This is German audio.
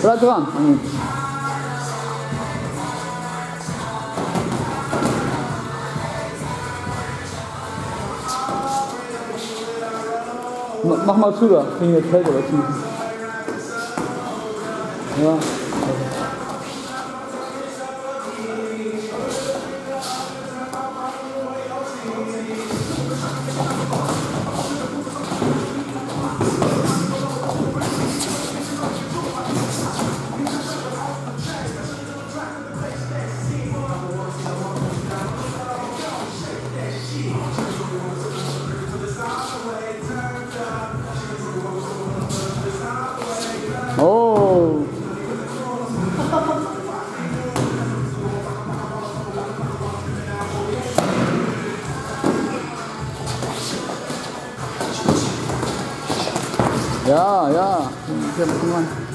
Bleib dran. Mach mal drüber, wegen der Kälte dazu. Ja. 오. 야, 야, 이제 무슨 말?